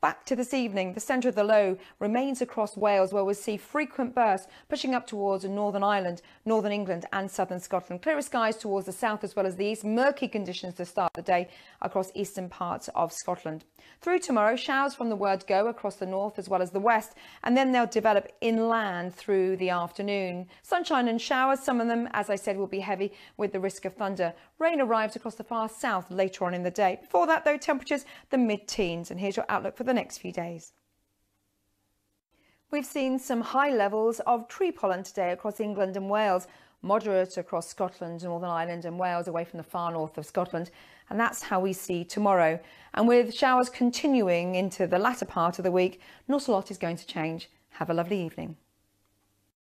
Back to this evening, the centre of the low remains across Wales, where we'll see frequent bursts pushing up towards Northern Ireland, Northern England and Southern Scotland. Clearer skies towards the south as well as the east. Murky conditions to start the day across eastern parts of Scotland. Through tomorrow, showers from the word go across the north as well as the west, and then they'll develop inland through the afternoon. Sunshine and showers, some of them, as I said, will be heavy with the risk of thunder. Rain arrives across the far south later on in the day. Before that, though, temperatures the mid-teens. And here's your outlook for the next few days. We've seen some high levels of tree pollen today across England and Wales, moderate across Scotland, Northern Ireland and Wales away from the far north of Scotland. And that's how we see tomorrow. And with showers continuing into the latter part of the week, not a lot is going to change. Have a lovely evening.